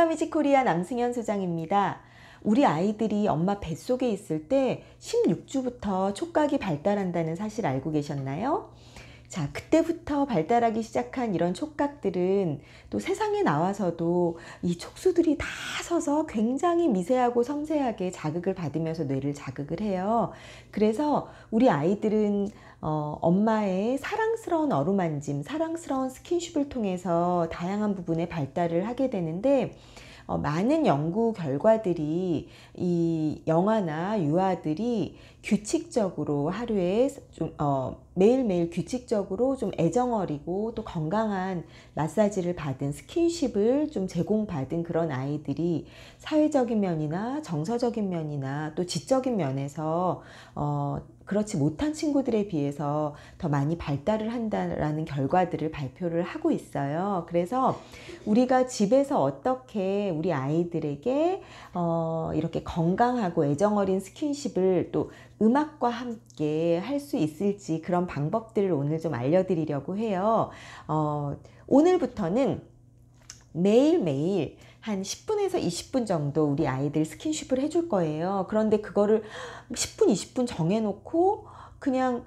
킨더미지 코리아 남승현 소장입니다. 우리 아이들이 엄마 뱃속에 있을 때 16주부터 촉각이 발달한다는 사실 알고 계셨나요? 자, 그때부터 발달하기 시작한 이런 촉각들은 또 세상에 나와서도 이 촉수들이 다 서서 굉장히 미세하고 섬세하게 자극을 받으면서 뇌를 자극을 해요. 그래서 우리 아이들은 어, 엄마의 사랑스러운 어루만짐, 사랑스러운 스킨십을 통해서 다양한 부분에 발달을 하게 되는데 어, 많은 연구 결과들이 이 영아나 유아들이 규칙적으로 하루에 좀 어, 매일매일 규칙적으로 좀 애정 어리고 또 건강한 마사지를 받은 스킨십을 좀 제공받은 그런 아이들이 사회적인 면이나 정서적인 면이나 또 지적인 면에서 어, 그렇지 못한 친구들에 비해서 더 많이 발달을 한다라는 결과들을 발표를 하고 있어요. 그래서 우리가 집에서 어떻게 우리 아이들에게 어, 이렇게 건강하고 애정 어린 스킨십을 또 음악과 함께 할 수 있을지 그런 방법들을 오늘 좀 알려드리려고 해요. 어, 오늘부터는 매일매일 한 10분에서 20분 정도 우리 아이들 스킨십을 해줄 거예요. 그런데 그거를 10분, 20분 정해놓고 그냥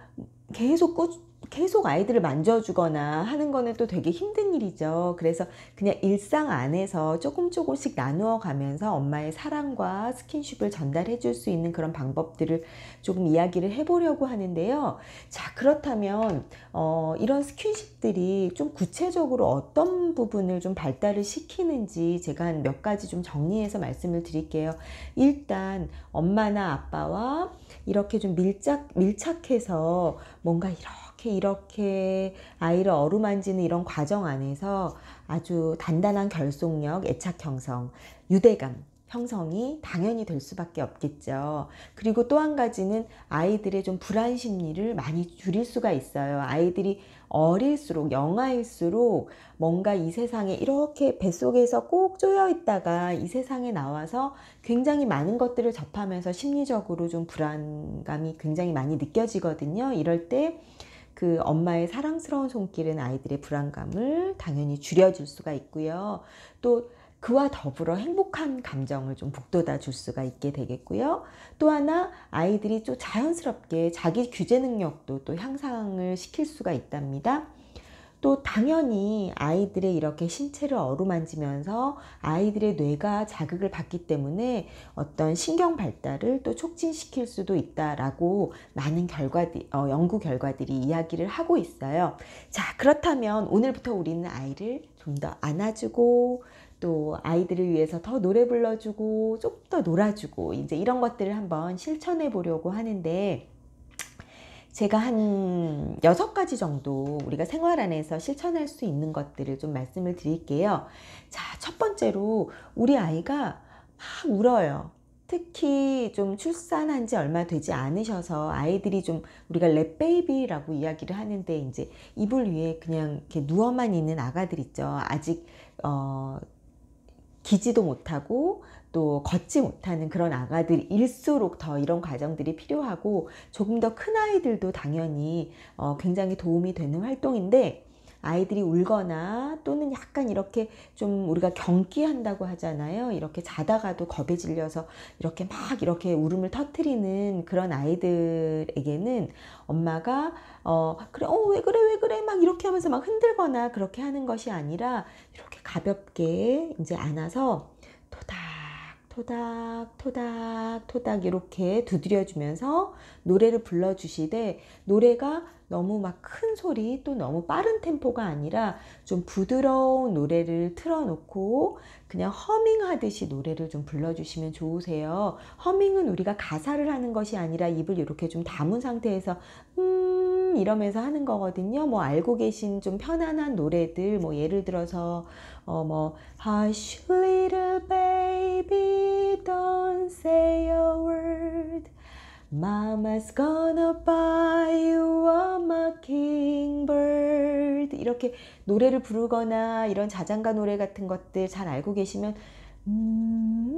계속 꾸, 계속 아이들을 만져주거나 하는 거는 또 되게 힘든 일이죠. 그래서 그냥 일상 안에서 조금 조금씩 나누어 가면서 엄마의 사랑과 스킨십을 전달해 줄 수 있는 그런 방법들을 조금 이야기를 해보려고 하는데요. 자, 그렇다면, 어, 이런 스킨십들이 좀 구체적으로 어떤 부분을 좀 발달을 시키는지 제가 한 몇 가지 좀 정리해서 말씀을 드릴게요. 일단, 엄마나 아빠와 이렇게 좀 밀착, 밀착해서 뭔가 이렇게 이렇게 이렇게 아이를 어루만지는 이런 과정 안에서 아주 단단한 결속력, 애착 형성, 유대감 형성이 당연히 될 수밖에 없겠죠. 그리고 또 한 가지는 아이들의 좀 불안 심리를 많이 줄일 수가 있어요. 아이들이 어릴수록 영아일수록 뭔가 이 세상에 이렇게 뱃속에서 꼭 쪼여 있다가 이 세상에 나와서 굉장히 많은 것들을 접하면서 심리적으로 좀 불안감이 굉장히 많이 느껴지거든요. 이럴 때 그 엄마의 사랑스러운 손길은 아이들의 불안감을 당연히 줄여줄 수가 있고요. 또 그와 더불어 행복한 감정을 좀 북돋아 줄 수가 있게 되겠고요. 또 하나 아이들이 좀 자연스럽게 자기 규제 능력도 또 향상을 시킬 수가 있답니다. 또 당연히 아이들의 이렇게 신체를 어루만지면서 아이들의 뇌가 자극을 받기 때문에 어떤 신경 발달을 또 촉진시킬 수도 있다라고 많은 결과들, 어, 연구 결과들이 이야기를 하고 있어요. 자, 그렇다면 오늘부터 우리는 아이를 좀 더 안아주고 또 아이들을 위해서 더 노래 불러주고 좀 더 놀아주고 이제 이런 것들을 한번 실천해 보려고 하는데 제가 한 여섯 가지 정도 우리가 생활 안에서 실천할 수 있는 것들을 좀 말씀을 드릴게요. 자, 첫 번째로 우리 아이가 막 울어요. 특히 좀 출산한 지 얼마 되지 않으셔서 아이들이 좀 우리가 랩베이비라고 이야기를 하는데 이제 이불 위에 그냥 이렇게 누워만 있는 아가들 있죠. 아직 어 기지도 못하고 또 걷지 못하는 그런 아가들일수록 더 이런 과정들이 필요하고 조금 더 큰 아이들도 당연히 어, 굉장히 도움이 되는 활동인데 아이들이 울거나 또는 약간 이렇게 좀 우리가 경기한다고 하잖아요. 이렇게 자다가도 겁에 질려서 이렇게 막 이렇게 울음을 터트리는 그런 아이들에게는 엄마가 어 그래 어 왜 그래 왜 그래 막 이렇게 하면서 막 흔들거나 그렇게 하는 것이 아니라 이렇게 가볍게 이제 안아서 토닥 토닥 토닥 토닥 이렇게 두드려 주면서 노래를 불러 주시되 노래가 너무 막 큰 소리 또 너무 빠른 템포가 아니라 좀 부드러운 노래를 틀어놓고 그냥 허밍 하듯이 노래를 좀 불러주시면 좋으세요. 허밍은 우리가 가사를 하는 것이 아니라 입을 이렇게 좀 담은 상태에서 음 이러면서 하는 거거든요. 뭐 알고 계신 좀 편안한 노래들 뭐 예를 들어서 어 뭐 Hush little baby don't say a word Mama's gonna buy you a mockingbird. 이렇게 노래를 부르거나 이런 자장가 노래 같은 것들 잘 알고 계시면, 음,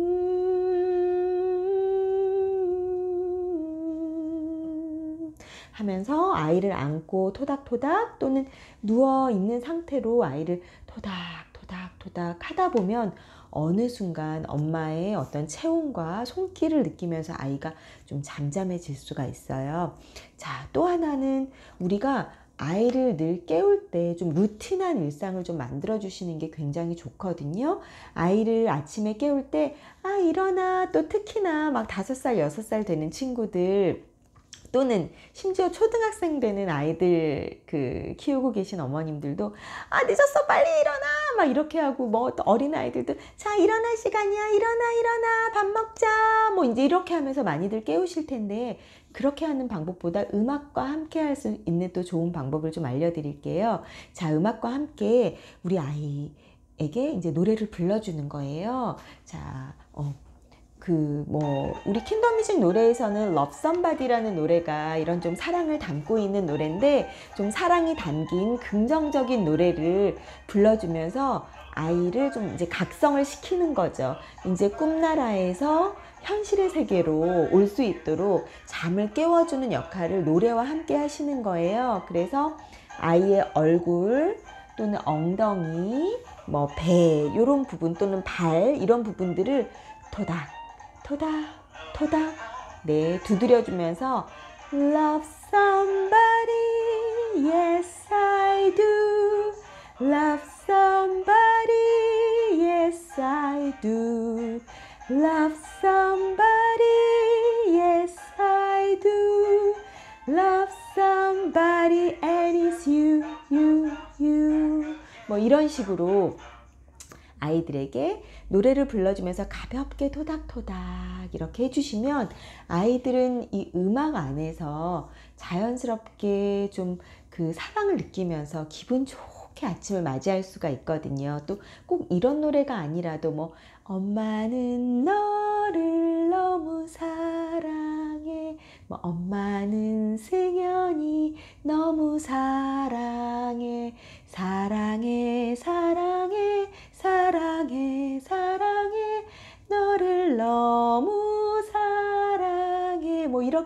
하면서 아이를 안고 토닥토닥 또는 누워 있는 상태로 아이를 토닥 토닥토닥 하다 보면 어느 순간 엄마의 어떤 체온과 손길을 느끼면서 아이가 좀 잠잠해질 수가 있어요. 자, 또 하나는 우리가 아이를 늘 깨울 때 좀 루틴한 일상을 좀 만들어 주시는 게 굉장히 좋거든요. 아이를 아침에 깨울 때, 아, 일어나. 또 특히나 막 다섯 살, 여섯 살 되는 친구들, 또는 심지어 초등학생 되는 아이들 그 키우고 계신 어머님들도 아 늦었어 빨리 일어나 막 이렇게 하고 뭐 어린 아이들도 자 일어날 시간이야 일어나 일어나 밥 먹자 뭐 이제 이렇게 하면서 많이들 깨우실 텐데 그렇게 하는 방법보다 음악과 함께 할 수 있는 또 좋은 방법을 좀 알려드릴게요. 자 음악과 함께 우리 아이에게 이제 노래를 불러주는 거예요. 자 어, 그 뭐 우리 킨더뮤직 노래에서는 Love Somebody라는 노래가 이런 좀 사랑을 담고 있는 노래인데 좀 사랑이 담긴 긍정적인 노래를 불러주면서 아이를 좀 이제 각성을 시키는 거죠. 이제 꿈나라에서 현실의 세계로 올 수 있도록 잠을 깨워주는 역할을 노래와 함께 하시는 거예요. 그래서 아이의 얼굴 또는 엉덩이, 뭐 배, 이런 부분 또는 발 이런 부분들을 토닥 토닥 토닥 네 두드려주면서 Love somebody yes I do Love somebody yes I do Love somebody yes I do Love somebody and it's you you you 뭐 이런 식으로 아이들에게 노래를 불러주면서 가볍게 토닥토닥 이렇게 해주시면 아이들은 이 음악 안에서 자연스럽게 좀 그 사랑을 느끼면서 기분 좋게 아침을 맞이할 수가 있거든요. 또 꼭 이런 노래가 아니라도 뭐 엄마는 너를 너무 사랑해 뭐 엄마는 승현이 너무 사랑해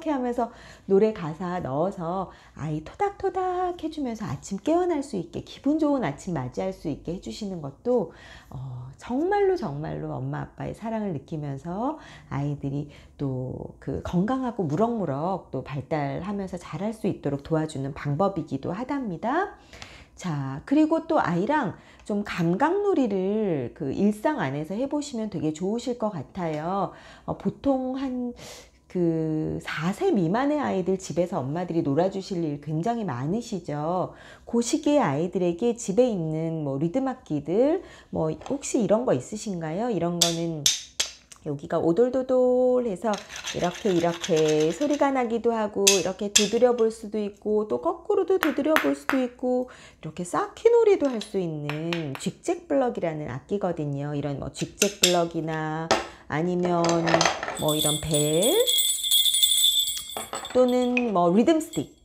이렇게 하면서 노래 가사 넣어서 아이 토닥토닥 해주면서 아침 깨어날 수 있게 기분 좋은 아침 맞이할 수 있게 해주시는 것도 어, 정말로 정말로 엄마 아빠의 사랑을 느끼면서 아이들이 또 그 건강하고 무럭무럭 또 발달하면서 자랄 수 있도록 도와주는 방법이기도 하답니다. 자, 그리고 또 아이랑 좀 감각놀이를 그 일상 안에서 해보시면 되게 좋으실 것 같아요. 어, 보통 한 그 4세 미만의 아이들 집에서 엄마들이 놀아주실 일 굉장히 많으시죠. 그 시기에 아이들에게 집에 있는 뭐 리듬악기들, 뭐 혹시 이런 거 있으신가요? 이런 거는 여기가 오돌도돌해서 이렇게 이렇게 소리가 나기도 하고 이렇게 두드려 볼 수도 있고 또 거꾸로도 두드려 볼 수도 있고 이렇게 쌓기놀이도 할 수 있는 쥐잭 블럭이라는 악기거든요. 이런 뭐 쥐잭 블럭이나 아니면 뭐 이런 벨 또는 뭐 rhythm stick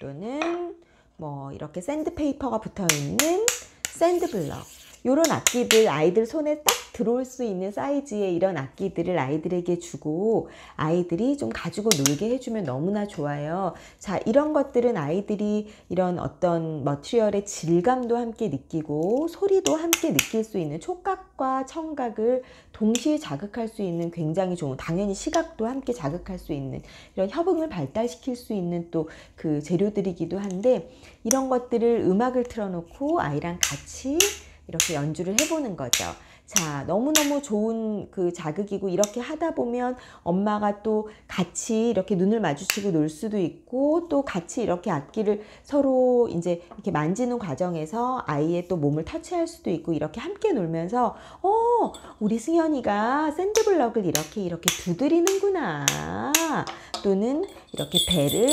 또는 뭐 이렇게 샌드페이퍼가 붙어 있는 sand block 이런 악기들 아이들 손에 딱 들어올 수 있는 사이즈의 이런 악기들을 아이들에게 주고 아이들이 좀 가지고 놀게 해주면 너무나 좋아요. 자, 이런 것들은 아이들이 이런 어떤 material의 질감도 함께 느끼고 소리도 함께 느낄 수 있는 촉각과 청각을 동시에 자극할 수 있는 굉장히 좋은 당연히 시각도 함께 자극할 수 있는 이런 협응을 발달시킬 수 있는 또 그 재료들이기도 한데 이런 것들을 음악을 틀어놓고 아이랑 같이 이렇게 연주를 해보는 거죠. 자, 너무너무 좋은 그 자극이고 이렇게 하다 보면 엄마가 또 같이 이렇게 눈을 마주치고 놀 수도 있고 또 같이 이렇게 악기를 서로 이제 이렇게 만지는 과정에서 아이의 또 몸을 터치할 수도 있고 이렇게 함께 놀면서 어, 우리 승현이가 샌드블럭을 이렇게 이렇게 두드리는구나. 또는 이렇게 배를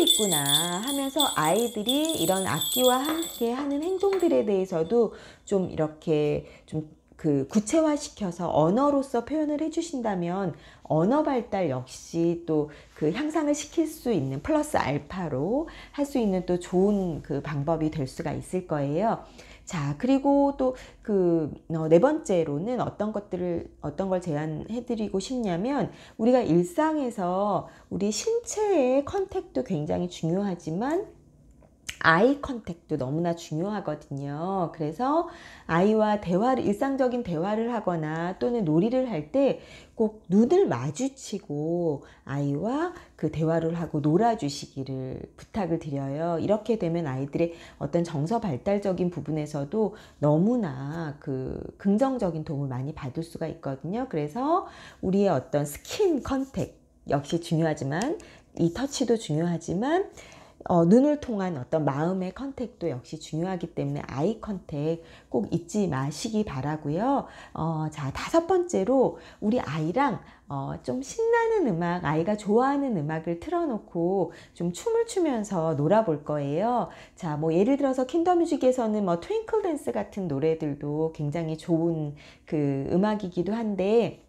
있구나 하면서 아이들이 이런 악기와 함께 하는 행동들에 대해서도 좀 이렇게 좀 그 구체화시켜서 언어로서 표현을 해주신다면 언어 발달 역시 또 그 향상을 시킬 수 있는 플러스 알파로 할 수 있는 또 좋은 그 방법이 될 수가 있을 거예요. 자, 그리고 또 그네 어, 번째로는 어떤 것들을 어떤 걸 제안해 드리고 싶냐면 우리가 일상에서 우리 신체의 contact도 굉장히 중요하지만 eye contact도 너무나 중요하거든요. 그래서 아이와 대화를, 일상적인 대화를 하거나 또는 놀이를 할 때 꼭 눈을 마주치고 아이와 그 대화를 하고 놀아주시기를 부탁을 드려요. 이렇게 되면 아이들의 어떤 정서 발달적인 부분에서도 너무나 그 긍정적인 도움을 많이 받을 수가 있거든요. 그래서 우리의 어떤 skin contact 역시 중요하지만 이 터치도 중요하지만 어, 눈을 통한 어떤 마음의 contact도 역시 중요하기 때문에 eye contact 꼭 잊지 마시기 바라고요. 어, 자 다섯 번째로 우리 아이랑 어, 좀 신나는 음악, 아이가 좋아하는 음악을 틀어놓고 좀 춤을 추면서 놀아볼 거예요. 자, 뭐 예를 들어서 킨더뮤직에서는 뭐 Twinkle Dance 같은 노래들도 굉장히 좋은 그 음악이기도 한데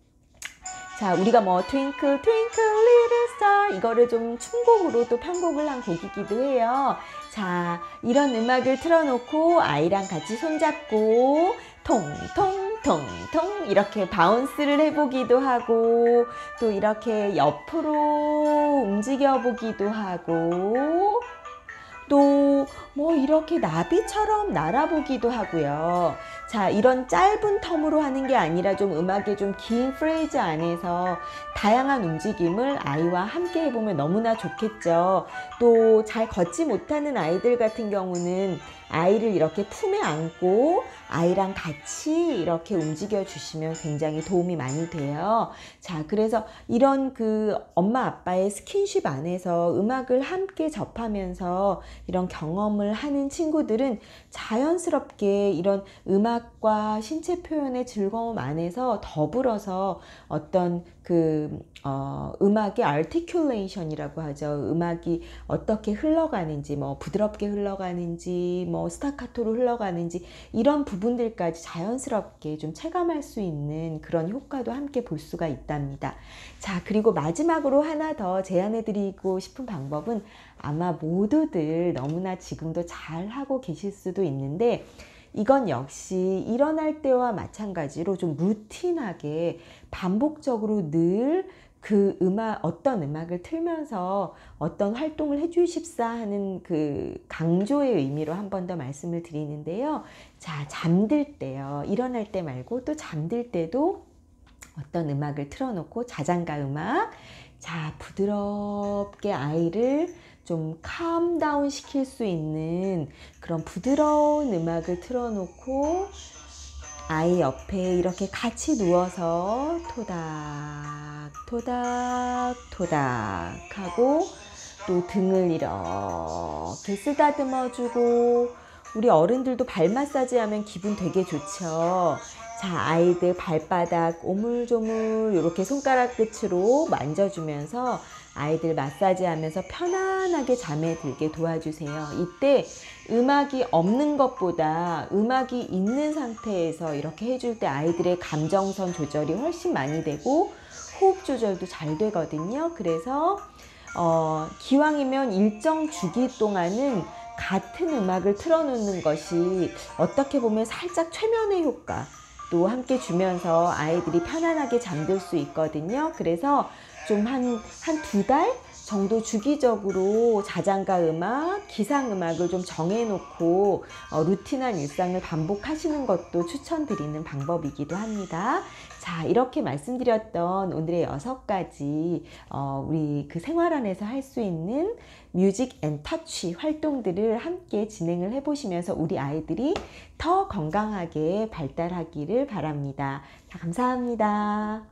자, 우리가 뭐 Twinkle Twinkle Little Star 이거를 좀 춤곡으로 또 편곡을 한 곡이기도 해요. 자, 이런 음악을 틀어놓고 아이랑 같이 손잡고 통통통통 이렇게 bounce를 해보기도 하고 또 이렇게 옆으로 움직여 보기도 하고 또 뭐 이렇게 나비처럼 날아보기도 하고요. 자, 이런 짧은 term으로 하는 게 아니라 좀 음악의 좀 긴 프레이즈 안에서 다양한 움직임을 아이와 함께 해보면 너무나 좋겠죠. 또 잘 걷지 못하는 아이들 같은 경우는 아이를 이렇게 품에 안고 아이랑 같이 이렇게 움직여 주시면 굉장히 도움이 많이 돼요. 자, 그래서 이런 그 엄마 아빠의 스킨십 안에서 음악을 함께 접하면서 이런 경험을 하는 친구들은 자연스럽게 이런 음악과 신체 표현의 즐거움 안에서 더불어서 어떤 그 어, 음악의 articulation이라고 하죠. 음악이 어떻게 흘러가는지, 뭐 부드럽게 흘러가는지, 뭐 스타카토로 흘러가는지 이런 부분들까지 자연스럽게 좀 체감할 수 있는 그런 효과도 함께 볼 수가 있답니다. 자, 그리고 마지막으로 하나 더 제안해 드리고 싶은 방법은 아마 모두들 너무나 지금도 잘 하고 계실 수도 있는데 이건 역시 일어날 때와 마찬가지로 좀 루틴하게 반복적으로 늘 그 음악, 어떤 음악을 틀면서 어떤 활동을 해주십사 하는 그 강조의 의미로 한 번 더 말씀을 드리는데요. 자, 잠들 때요. 일어날 때 말고 또 잠들 때도 어떤 음악을 틀어놓고 자장가 음악. 자, 부드럽게 아이를 좀 캄다운 시킬 수 있는 그런 부드러운 음악을 틀어놓고 아이 옆에 이렇게 같이 누워서 토닥 토닥 토닥 하고 또 등을 이렇게 쓰다듬어 주고 우리 어른들도 발 마사지 하면 기분 되게 좋죠. 자, 아이들 발바닥 오물조물 이렇게 손가락 끝으로 만져주면서 아이들 마사지 하면서 편안하게 잠에 들게 도와주세요. 이때 음악이 없는 것보다 음악이 있는 상태에서 이렇게 해줄 때 아이들의 감정선 조절이 훨씬 많이 되고 호흡 조절도 잘 되거든요. 그래서 어, 기왕이면 일정 주기 동안은 같은 음악을 틀어놓는 것이 어떻게 보면 살짝 최면의 효과 또 함께 주면서 아이들이 편안하게 잠들 수 있거든요. 그래서 좀 한 한 두 달 정도 주기적으로 자장가 음악, 기상 음악을 좀 정해놓고 어, 루틴한 일상을 반복하시는 것도 추천드리는 방법이기도 합니다. 자, 이렇게 말씀드렸던 오늘의 여섯 가지 어, 우리 그 생활 안에서 할 수 있는 music and touch 활동들을 함께 진행을 해보시면서 우리 아이들이 더 건강하게 발달하기를 바랍니다. 자, 감사합니다.